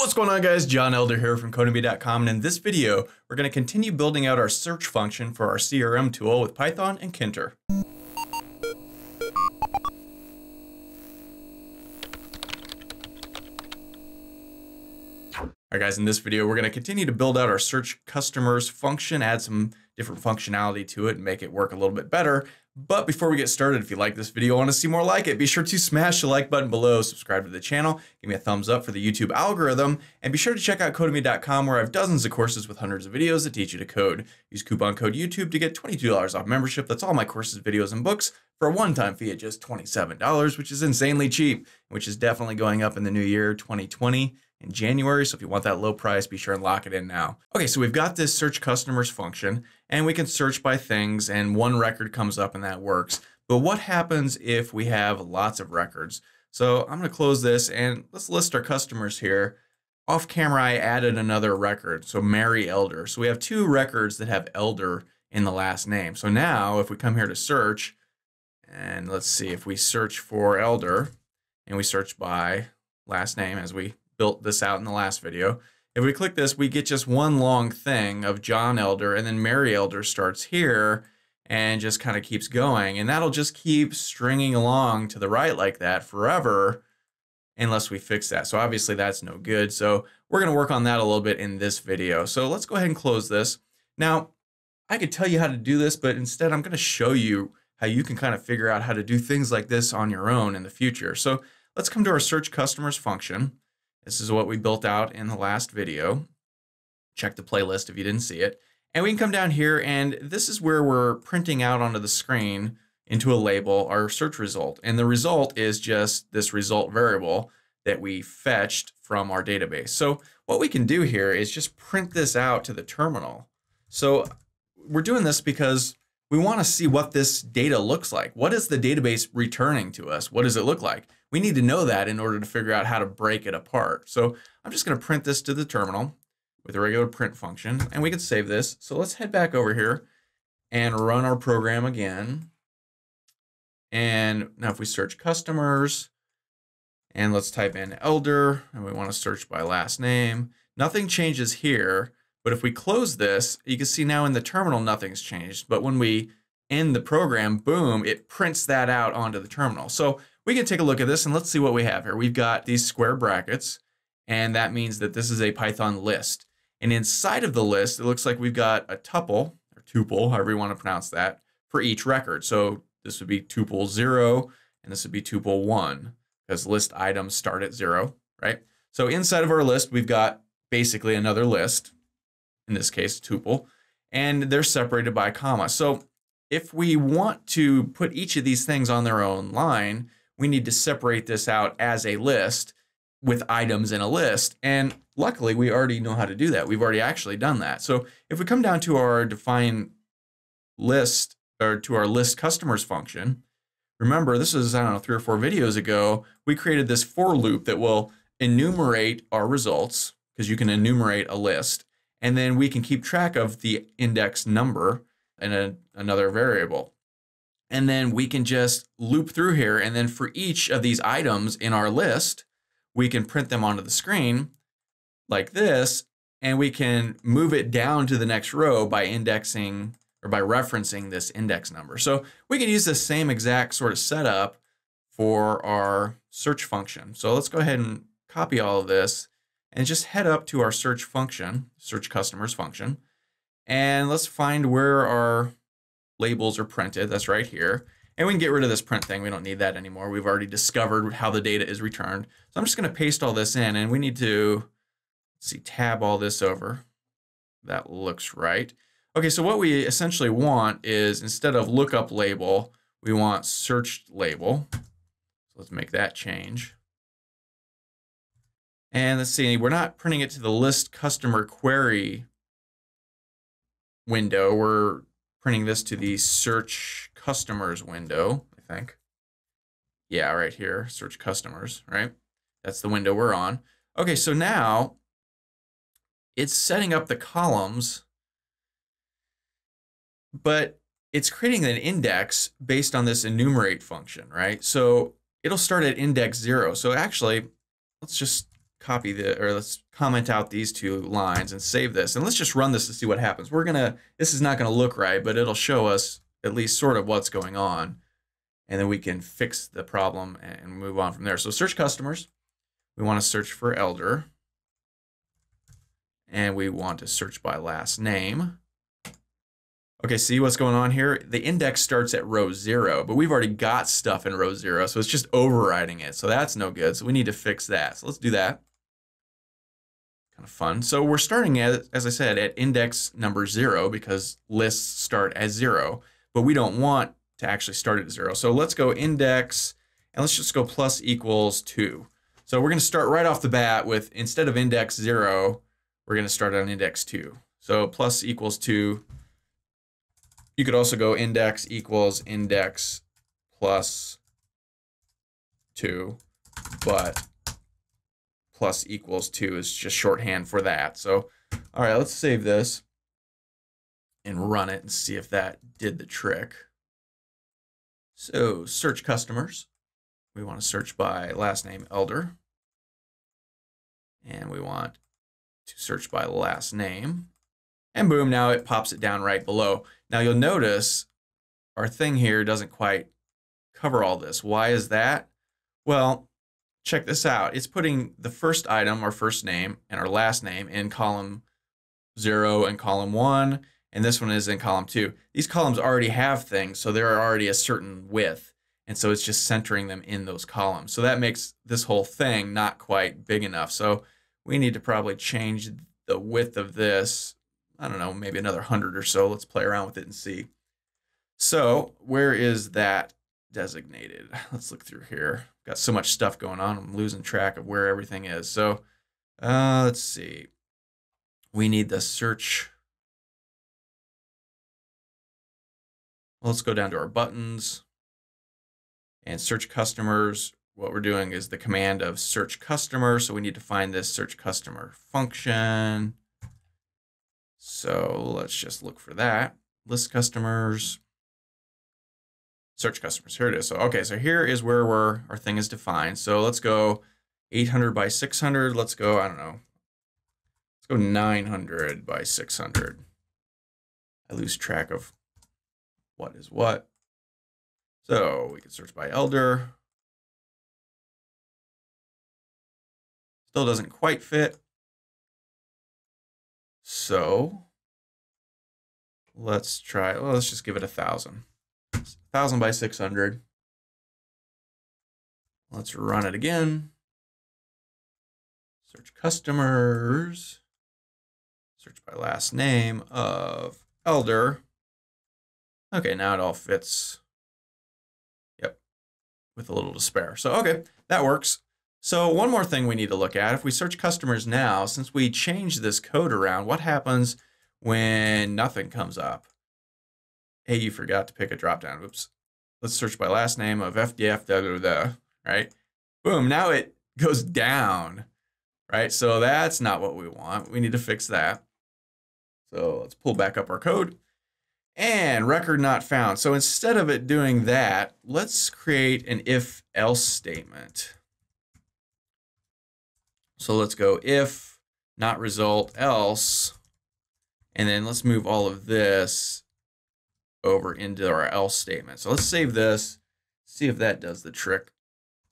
What's going on guys? John Elder here from Codemy.com and in this video we're going to continue building out our search function for our CRM tool with Python and Tkinter. Alright guys, in this video we're going to continue to build out our search customers function, add some different functionality to it and make it work a little bit better. But before we get started, if you like this video and want to see more like it, be sure to smash the like button below, subscribe to the channel, give me a thumbs up for the YouTube algorithm, and be sure to check out Codemy.com where I have dozens of courses with hundreds of videos that teach you to code. Use coupon code YouTube to get $22 off membership. That's all my courses, videos, and books for a one-time fee at just $27, which is insanely cheap, which is definitely going up in the new year 2020 in January. So if you want that low price, be sure and lock it in now. Okay, so we've got this search customers function and we can search by things and one record comes up and that works. But what happens if we have lots of records? So I'm gonna close this and let's list our customers here. Off camera, I added another record, so Mary Elder. So we have two records that have Elder in the last name. So now if we come here to search, and let's see, if we search for Elder, and we search by last name as we built this out in the last video. If we click this, we get just one long thing of John Elder and then Mary Elder starts here and just kind of keeps going. And that'll just keep stringing along to the right like that forever unless we fix that. So obviously that's no good. So we're going to work on that a little bit in this video. So let's go ahead and close this. Now, I could tell you how to do this, but instead I'm going to show you how you can kind of figure out how to do things like this on your own in the future. So let's come to our search customers function. This is what we built out in the last video. Check the playlist if you didn't see it. And we can come down here and this is where we're printing out onto the screen into a label our search result. And the result is just this result variable that we fetched from our database. So what we can do here is just print this out to the terminal. So we're doing this because we want to see what this data looks like. What is the database returning to us? What does it look like? We need to know that in order to figure out how to break it apart. So I'm just going to print this to the terminal with a regular print function, and we can save this. So let's head back over here and run our program again. And now if we search customers, and let's type in elder, and we want to search by last name, nothing changes here. But if we close this, you can see now in the terminal, nothing's changed. But when we end the program, boom, it prints that out onto the terminal. So we can take a look at this and let's see what we have here. We've got these square brackets, and that means that this is a Python list. And inside of the list, it looks like we've got a tuple, or tuple, however you want to pronounce that, for each record. So this would be tuple zero, and this would be tuple one, because list items start at zero, right? So inside of our list, we've got basically another list, in this case, tuple, and they're separated by a comma. So if we want to put each of these things on their own line, we need to separate this out as a list with items in a list. And luckily, we already know how to do that. We've already actually done that. So if we come down to our define list or to our list customers function, remember this is, I don't know, three or four videos ago, we created this for loop that will enumerate our results because you can enumerate a list. And then we can keep track of the index number in a, another variable. And then we can just loop through here. And then for each of these items in our list, we can print them onto the screen like this. And we can move it down to the next row by indexing or by referencing this index number. So we can use the same exact sort of setup for our search function. So let's go ahead and copy all of this and just head up to our search function, search customers function. And let's find where our labels are printed. That's right here. And we can get rid of this print thing. We don't need that anymore. We've already discovered how the data is returned. So I'm just going to paste all this in and we need to see tab all this over. That looks right. Okay, so what we essentially want is instead of lookup label, we want search label. So let's make that change. And let's see, we're not printing it to the list customer query window. We're printing this to the search customers window, I think. Yeah, right here, search customers, right? That's the window we're on. Okay, so now it's setting up the columns, but it's creating an index based on this enumerate function, right? So it'll start at index zero. So actually, let's just copy the, or let's comment out these two lines and save this. And let's just run this to see what happens. We're gonna, this is not gonna look right, but it'll show us at least sort of what's going on. And then we can fix the problem and move on from there. So search customers. We want to search for elder. And we want to search by last name. Okay, see what's going on here? The index starts at row zero, but we've already got stuff in row zero, so it's just overriding it. So that's no good. So we need to fix that. So let's do that. Kind of fun. So we're starting at, as I said, at index number zero because lists start at zero, but we don't want to actually start at zero. So let's go index and let's just go plus equals two. So we're going to start right off the bat with instead of index zero, we're going to start on index two. So plus equals two you could also go index equals index plus 2, but plus equals 2 is just shorthand for that. So, all right, let's save this and run it and see if that did the trick. So search customers. We want to search by last name Elder. And we want to search by last name. And boom, now it pops it down right below. Now you'll notice our thing here doesn't quite cover all this. Why is that? Well, check this out. It's putting the first item, our first name, and our last name in column zero and column one, and this one is in column two. These columns already have things, so they're already a certain width. And so it's just centering them in those columns. So that makes this whole thing not quite big enough. So we need to probably change the width of this I don't know, maybe another hundred or so. Let's play around with it and see. So where is that designated? Let's look through here. Got so much stuff going on. I'm losing track of where everything is. So uh, let's see. We need the search. Let's go down to our buttons and search customers. What we're doing is the command of search customer. So we need to find this search customer function. So let's just look for that. List customers, search customers. Here it is. So, okay, so here is where we're, our thing is defined. So let's go 800 by 600. Let's go, I don't know. Let's go 900 by 600. I lose track of what is what. So we can search by elder. Still doesn't quite fit. So let's try, well, let's just give it a thousand. Thousand by 600. Let's run it again. Search customers. Search by last name of elder. Okay, now it all fits. Yep, with a little despair. So, okay, that works. So one more thing we need to look at, if we search customers now, since we changed this code around, what happens when nothing comes up? Hey, you forgot to pick a dropdown. Oops. Let's search by last name of FDF, da, da, da, right? Boom, now it goes down, right? So that's not what we want. We need to fix that. So let's pull back up our code and record not found. So instead of it doing that, let's create an if else statement. So let's go if not result else, and then let's move all of this over into our else statement. So let's save this, see if that does the trick.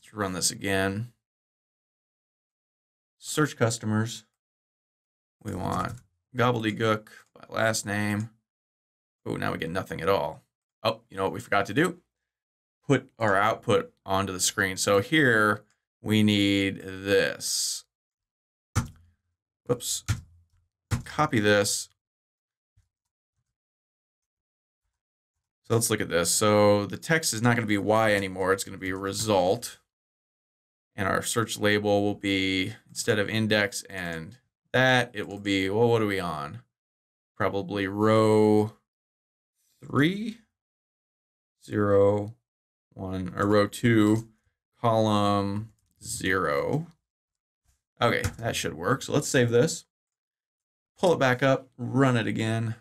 Let's run this again. Search customers. We want gobbledygook by last name. Oh, now we get nothing at all. Oh, you know what we forgot to do? Put our output onto the screen. So here we need this. Whoops. Copy this. So let's look at this. So the text is not going to be Y anymore. It's going to be result. And our search label will be, instead of index and that, it will be, well, what are we on? Probably row three, zero, one, or row two, column zero. Okay, that should work. So let's save this. Pull it back up, run it again.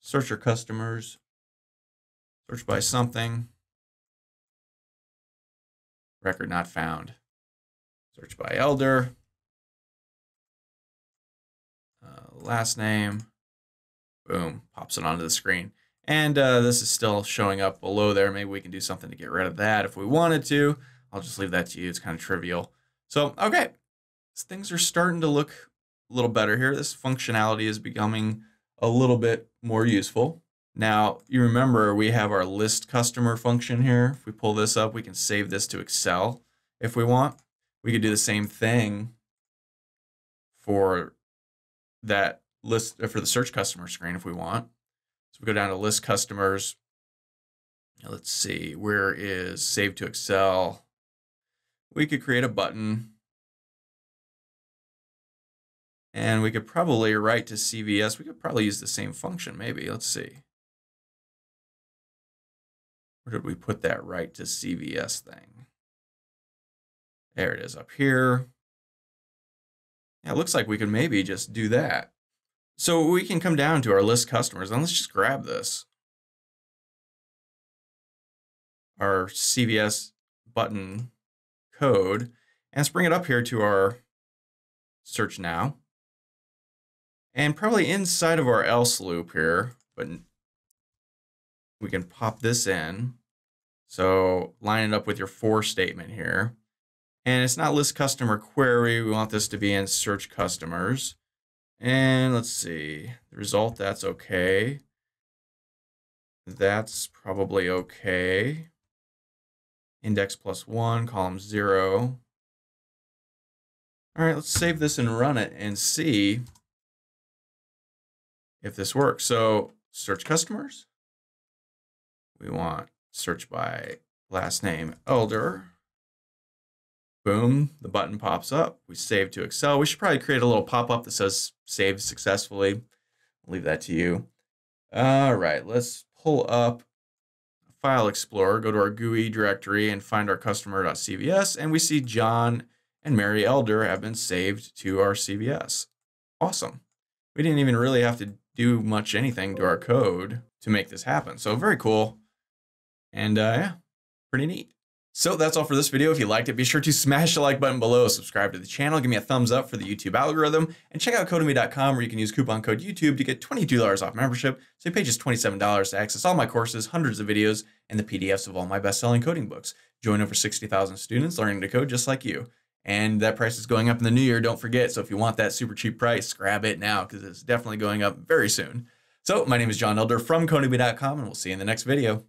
Search your customers. Search by something. Record not found. Search by elder. Uh, last name. Boom, pops it onto the screen. And uh, this is still showing up below there. Maybe we can do something to get rid of that if we wanted to. I'll just leave that to you. It's kind of trivial. So, okay, things are starting to look a little better here. This functionality is becoming a little bit more useful. Now, you remember we have our list customer function here. If we pull this up, we can save this to Excel if we want. We could do the same thing for that list uh, for the search customer screen if we want. So we go down to list customers. Let's see, where is save to Excel? We could create a button and we could probably write to CVS. We could probably use the same function, maybe. Let's see. Where did we put that write to CVS thing? There it is up here. Yeah, it looks like we could maybe just do that. So we can come down to our list customers and let's just grab this. Our CVS button code and let's bring it up here to our search now. And probably inside of our else loop here, but we can pop this in. So line it up with your for statement here. And it's not list customer query. We want this to be in search customers. And let's see, the result, that's okay. That's probably okay. Index plus one, column zero. All right, let's save this and run it and see if this works. So search customers. We want search by last name elder. Boom, the button pops up. We save to Excel. We should probably create a little pop-up that says saved successfully. I'll leave that to you. All right, let's pull up File Explorer, go to our GUI directory and find our customer.cvs, and we see John and Mary Elder have been saved to our CVS. Awesome. We didn't even really have to do much anything to our code to make this happen. So very cool. And uh, yeah, pretty neat. So that's all for this video. If you liked it, be sure to smash the like button below, subscribe to the channel, give me a thumbs up for the YouTube algorithm, and check out Codemy.com where you can use coupon code YouTube to get $22 off membership. So you pay just $27 to access all my courses, hundreds of videos, and the PDFs of all my best-selling coding books. Join over 60,000 students learning to code just like you. And that price is going up in the new year, don't forget. So if you want that super cheap price, grab it now because it's definitely going up very soon. So my name is John Elder from Codemy.com, and we'll see you in the next video.